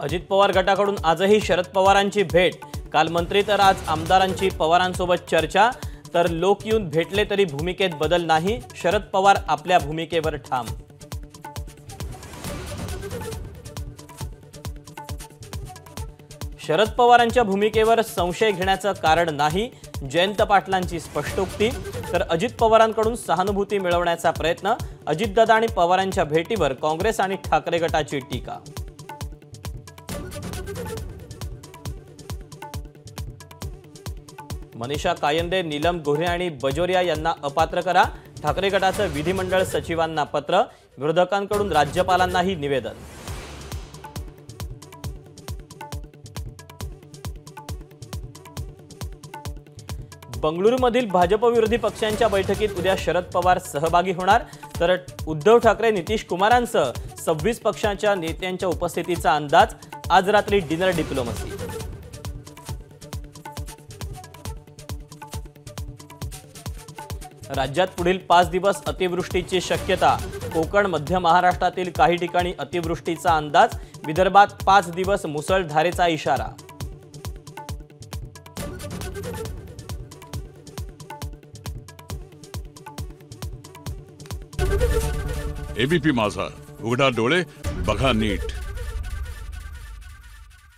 अजित पवार गटाकडून आजही शरद पवारांची भेट. काल मंत्री तर आज आमदारांची पवारांसोबत चर्चा. तर लोक येऊन भेटले तरी भूमिकेत बदल नाही. शरद पवार आपल्या भूमिकेवर ठाम. शरद पवारांच्या भूमिकेवर संशय घेण्याचं कारण नाही जयंत पाटलांची स्पष्टोक्ती तर अजित पवारांकडून सहानुभूती मिळवण्याचा प्रयत्न अजितदादा आणि पवारांच्या भेटीवर काँग्रेस आणि ठाकरे गटाची टीका. मनीषा कायंदे नीलम गोऱ्हे आणि बजोरिया यांना अपात्र करा. ठाकरे गटाचं विधिमंडळ सचिवांना पत्र. विरोधकांकडून राज्यपालांनाही निवेदन. बंगळुरूमधील भाजप विरोधी पक्षांच्या बैठकीत उद्या शरद पवार सहभागी होणार. तर उद्धव ठाकरे नितीश कुमारांसह सव्वीस पक्षांच्या नेत्यांच्या उपस्थितीचा अंदाज. आज रात्री डिनर डिप्लोमसी. राज्यात पुढील पाच दिवस अतिवृष्टीची शक्यता. कोकण मध्य महाराष्ट्रातील काही ठिकाणी अतिवृष्टीचा अंदाज. विदर्भात पाच दिवस मुसळधारेचा इशारा. एबीपी माझा. उघडा डोळे बघा नीट.